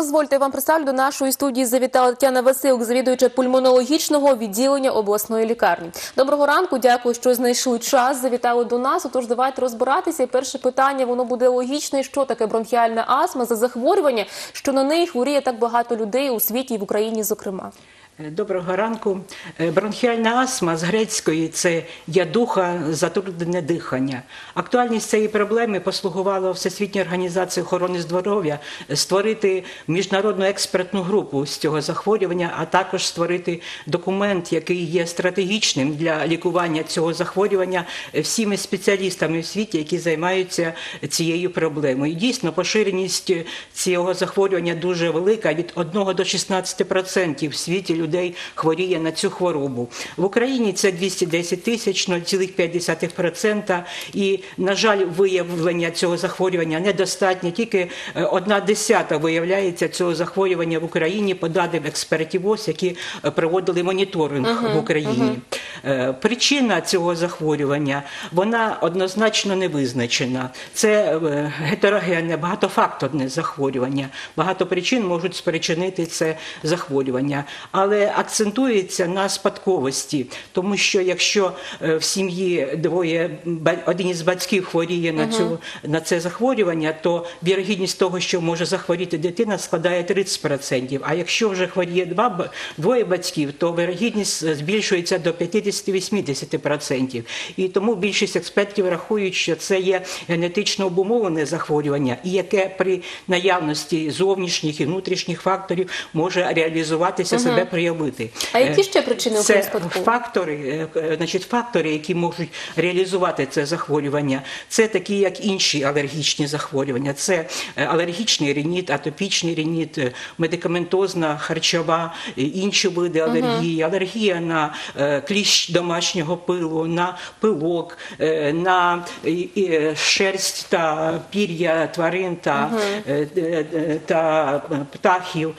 Дозвольте вам представлю до нашої студії завітала Тетяна Василик, завідуюча пульмонологічного відділення обласної лікарні. Доброго ранку, дякую, що знайшли час. Завітали до нас. Отож, давайте розбиратися. І перше питання воно буде логічне. Що таке бронхіальна астма за захворювання, що на неї хворіє так багато людей у світі і в Україні, зокрема. Доброго ранку. Е, Бронхіальна астма з грецької це ядуха, затруднене дихання. Актуальність цієї проблеми послугувала Всесвітня організація охорони здоров'я створити міжнародну експертну групу з цього захворювання, а також створити документ, який є стратегічним для лікування цього захворювання всіми спеціалістами в світі, які займаються цією проблемою. Дійсно, поширеність цього захворювання дуже велика від 1 до 16% в світі людей хворіє на цю хворобу. В Україні це 210 тисяч, 0,5%. І, на жаль, виявлення цього захворювання недостатньо. Тільки е, одна десята виявляється цього захворювання в Україні по даним експертів ОС, які е, проводили моніторинг в Україні. Е, Причина цього захворювання вона однозначно не визначена. Це е, гетерогенне, багатофакторне захворювання. Багато причин можуть спричинити це захворювання, але акцентується на спадковості, тому що якщо е, в сім'ї двоє один із батьків хворіє на цю на це захворювання, то вірогідність того, що може захворіти дитина, складає 30%. А якщо вже хворіє два двоє батьків, то вирогідність е, збільшується до 50-80%. І тому більшість експертів рахують, що це є генетично обумовлене захворювання, і яке при наявності зовнішніх і внутрішніх факторів може реалізуватися себе проявити. А які Е, ще причини це фактори, е, е, значить, фактори, які можуть реалізувати це захворювання, це такі, як інші алергічні захворювання. Це алергічний рініт, атопічний рініт, медикаментозна, харчова, інші види алергії, алергія на е, кліщ домашнього пилу, на пилок, е, на е, шерсть та пір'я тварин та, е, та птахів.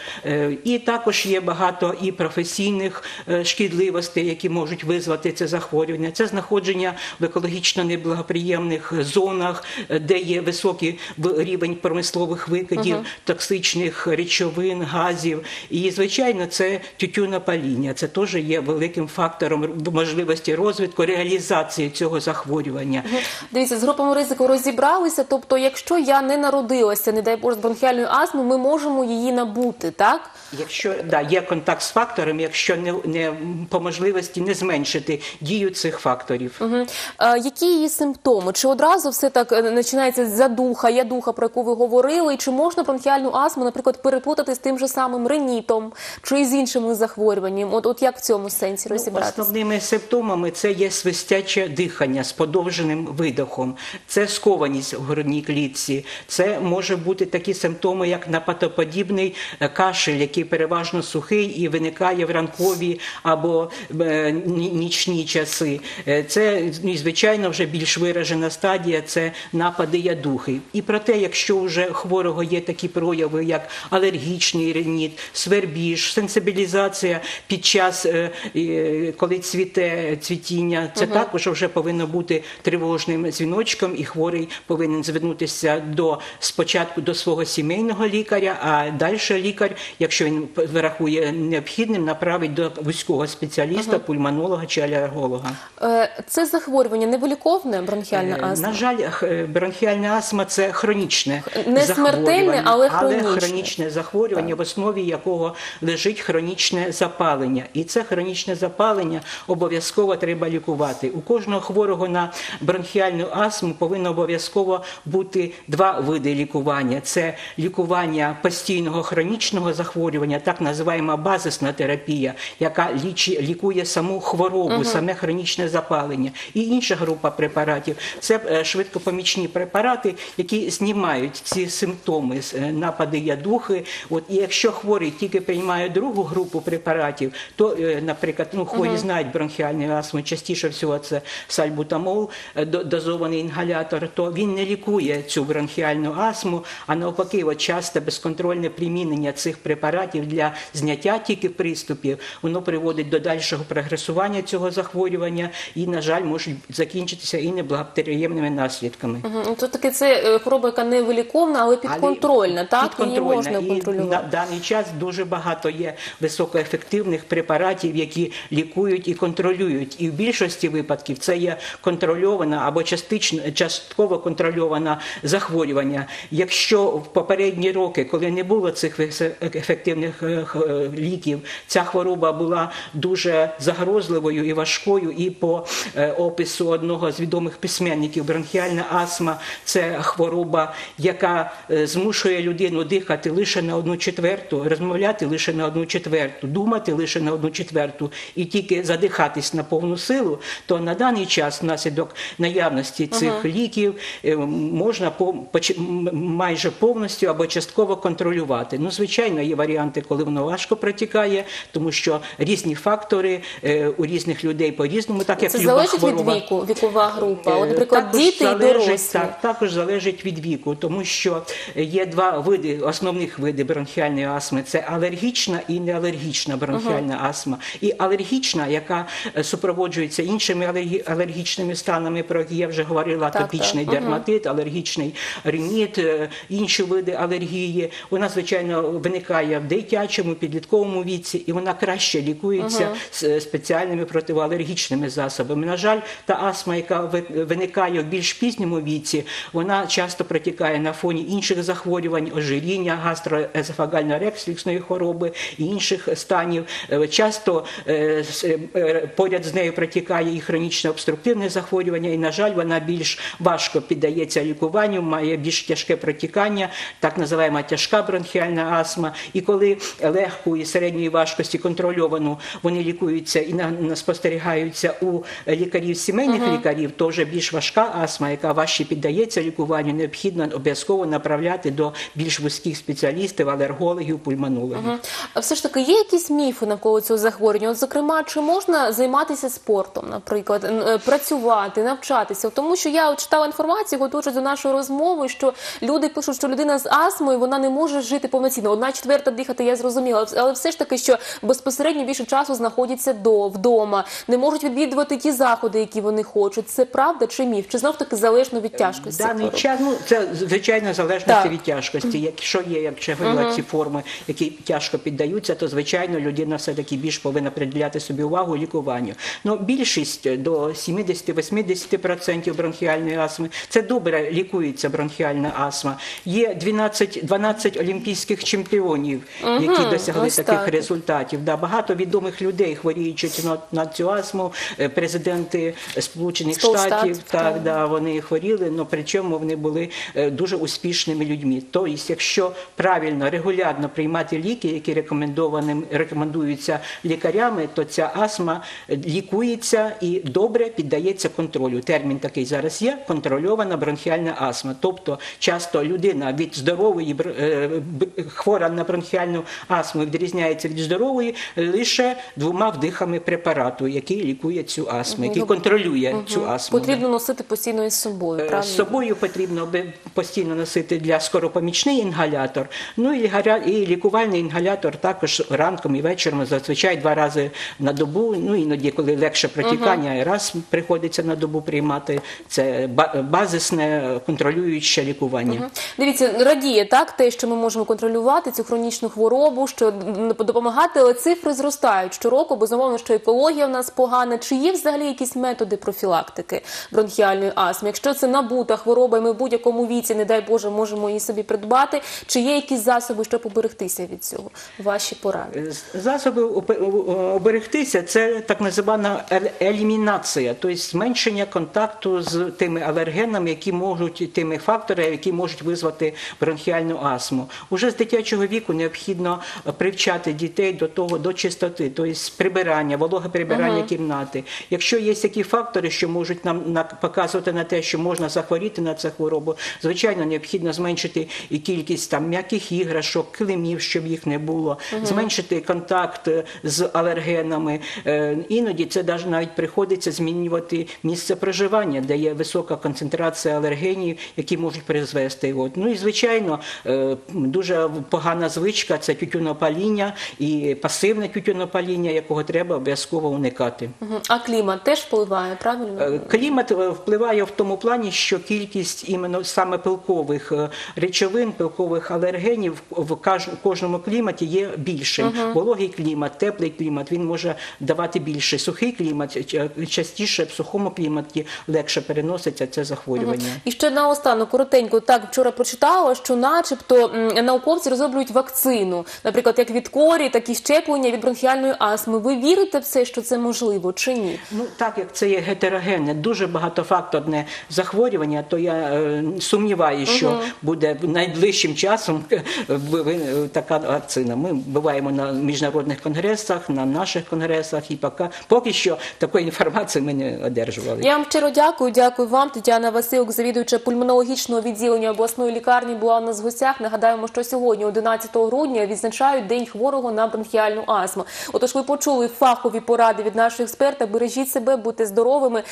І також є багато і професійних шкідливостей, які можуть визвати це захворювання. Це знаходження в екологічно неблагоприємних зонах, де є високий в- рівень промислових викидів, токсичних речовин, газів. І, звичайно, це тютюнопаління. Це теж є великим фактором р- можливості розвитку, реалізації цього захворювання. Дивіться, з групами ризику розібралися. Тобто, якщо я не народилася, не дай Боже, з бронхіальною астмою, ми можемо її набути, так? Якщо да, є контакт з фактором, якщо не, не по можливості не зменшити дію цих факторів. Угу. Е, які її симптоми? Чи одразу все так е, починається задуха, ядуха, про яку ви говорили? І чи можна бронхіальну астму, наприклад, перепутати з тим же самим ренітом чи з іншими захворюваннями? От, от як в цьому сенсі Ну, розібратися? Основними симптомами це є свистяче дихання з подовженим видохом, це скованість в грудній клітці, це може бути такі симптоми, як напатоподібний е, кашель, який переважно сухий і виникає в ранкові або е, нічні часи. Е, Це ну, звичайно вже більш виражена стадія це напади ядухи. І проте, якщо вже хворого є такі прояви, як алергічний реніт, свербіж, сенсибілізація під час, коли цвіте цвітіння, це також вже повинно бути тривожним дзвіночком, і хворий повинен звернутися до спочатку до свого сімейного лікаря, а далі лікар, якщо він врахує необхідним, направить до вузького спеціаліста, пульмонолога чи алерголога. Е, Це захворювання невиліковне, бронхіальна Е, астма? На жаль, е, бронхіальна астма це хронічне Не смертельне, але хронічне. хронічне захворювання, в основі якого лежить хронічне запалення. І це хронічне запалення обов'язково треба лікувати. У кожного хворого на бронхіальну астму повинно обов'язково бути два види лікування: це лікування постійного хронічного захворювання, так називаємо базисна терапія, яка лічі, лікує саму хворобу, саме хронічне запалення. І інша група препаратів це е, швидкопомічні препарати, які знімають ці симптоми, е, напади ядухи. От і якщо хворий тільки приймає другу групу препаратів, то, е, наприклад, ну хворі знають бронхіальної астми, частіше всього це сальбутамол, е, до- дозований інгалятор, то він не лікує цю бронхіальну астму, а навпаки, от часто безконтрольне примінення цих препаратів для зняття тільки приступів, воно приводить до дальшого прогресування цього захворювання і, на жаль, можуть закінчитися і неблагоприємними наслідками. Мгм. То таки це е, хвороба, яка не виліковна, але підконтрольна, так? Її Підконтрольна. можна І контролювати. на даний час дуже багато є високоефективних препаратів, які лікують і контролюють. І в більшості випадків це є контрольована або частично частково контрольована захворювання. Якщо в попередні роки, коли не було цих ефективних е, е, ліків, ця хвороба була дуже загрозливою і важкою, і по е, опису одного з відомих письменників, бронхіальна астма це хвороба, яка змушує людину дихати лише на одну четверту, розмовляти лише на одну четверту, думати лише на одну четверту. І тільки задихатись на повну силу, то на даний час, внаслідок наявності цих ліків, е, можна по- поч- майже повністю або частково контролювати. Ну, звичайно, є варіанти, коли воно важко протікає, тому що різні фактори е, у різних людей по-різному, так як Це люба залежить хвороба. від віку, вікова група. От, Е, наприклад, також діти і залежить, дорослі. Так, також залежить від віку, тому що є два види, основних види бронхіальної астми: це алергічна і неалергічна бронхіальна астма. І алергічна, яка супроводжується іншими алергічними станами, про які я вже говорила, атопічний так. дерматит, алергічний риніт, е, інші види алергії. Вона, звичайно, виникає в дитячому, підлітковому віці, і вона краще лікується е, спеціальними протиалергічними засобами. На жаль, та астма, яка виникає в більш пізньому віці, вона часто протікає на фоні інших захворювань, ожиріння, гастроезофагально-рефлюксної хвороби і інших станів. Е, Часто е, е, поряд з нею протікає і хронічне обструктивне захворювання, і, на жаль, вона більш важко піддається лікуванню, має більш тяжке протікання, так називаємо тяжка бронхіальна астма. І коли легку і середньої важкості контрольовану вони лікуються і на, на- спостерігаються у лікарів сімейних лікарів, то вже більш важка астма, яка важче піддається лікуванню, необхідно обов'язково направляти до більш вузьких спеціалістів, алергологів, пульмонологів. Мгм. А все ж таки є якісь міфи навколо цього захворювання? От, зокрема, чи можна займатися спортом, наприклад, е, працювати, навчатися? Тому що я читала інформацію, готуючись до нашої розмови, що люди пишуть, що людина з астмою вона не може жити повноцінно. Одна четверта дихати, я зрозуміла, але все ж таки, що безпосередньо більше часу знаходяться до вдома, не можуть відвідувати ті заходи, які вони хочуть. Це правда чи міф? Чи знов таки залежно від тяжкості? Даний час, ну це звичайно залежності від тяжкості. Якщо є, як ще говорила, ці форми, які тяжко піддаються, то звичайно людина все таки більш повинна приділяти собі увагу лікуванню. Ну більшість до 70-80% бронхіальної астми це добре лікується бронхіальна астма. Є 12, 12 олімпійських чемпіонів, які досягли таких так. результатів. Да, багато відомих людей хворіючи на, на цю астму, е, президенти Сполучених Сполштатів, Штатів, так, так. да, вони хворіли, але причому вони були е, дуже успішними людьми. Тобто, якщо правильно, регулярно приймати ліки, які рекомендованим рекомендуються лікарями, то ця астма лікується і добре піддається контролю. Термін такий зараз є контрольована бронхіальна астма. Тобто, часто людина від здорової е, хвора на бронхіальну астму відрізняється від здорової лише двома вдихами препарату, який лікує цю астму, який контролює цю астму. Потрібно носити постійно із собою. Е, Правильно? З собою потрібно би постійно носити для скоропомічний інгалятор. Ну і лігаря- і лікувальний інгалятор також ранком і вечором, зазвичай два рази на добу. Ну іноді, коли легше протікання, і раз приходиться на добу приймати. Це ба- базисне контролююче лікування. Дивіться, радіє так те, що ми можемо контролювати цю хронічну хворобу, що допомагати, але цифри зростають щороку. Безумовно, що екологія в нас погана. Чи є взагалі якісь методи профілактики бронхіальної астми? Якщо це набута хвороба, і ми в будь-якому віці, не дай Боже, можемо її собі придбати. Чи є якісь засоби, щоб поберегтися від цього? Ваші поради? Засоби опе- оберегтися це так називана ел- елімінація, тобто зменшення контакту з тими алергенами, які можуть тими факторами, які можуть визвати бронхіальну астму. Уже з дитячого віку необхідно привчати дітей до того до чистоти, тобто прибирання, вологе прибирання кімнати. Якщо є такі фактори, що можуть нам на- показувати на те, що можна захворіти на цю хворобу, звичайно, необхідно зменшити і кількість там м'яких іграшок, килимів, щоб їх не було, зменшити контакт е, з алергенами, е, іноді це навіть приходиться змінювати місце проживання, де є висока концентрація алергенів, які можуть призвести. От. Ну і звичайно, е, дуже погана звичка це тютюнопаління і пасивне тютюнопаління, якого треба обов'язково уникати. А клімат теж впливає, правильно? Е, Клімат е, впливає в тому плані, що кількість іменно саме пилкових е, речовин, пилкових алергенів в кожному кліматі є більшим. Вологий клімат, теплий клімат він може давати більше. Сухий клімат е, частіше в сухому кліматі легше переноситься це захворювання. І ще наостанок, коротенько, так вчора прочитала, що начебто науковці розроблюють вакцину, наприклад, як від корі, так і щеплення від бронхіальної астми. Ви вірите в це, що це можливо чи ні? Ну так як це є гетерогенне, дуже багатофакторне захворювання, то я е, сумніваюся, що буде найближчим часом е, в- в- така вакцина. Ми буваємо на міжнародних конгресах, на наших конгресах, і поки поки що такої інформації ми не одержували. Я вам щиро дякую. Дякую вам. Тетяна Василюк, завідуюча пульмонологічного відділення обласної лікарні, була у нас в гостях. Нагадаємо, що сьогодні, 11 грудня, відзначають День хворого на бронхіальну астму. Отож, ви почули фахові поради від нашого експерта. Бережіть себе, будьте здоровими.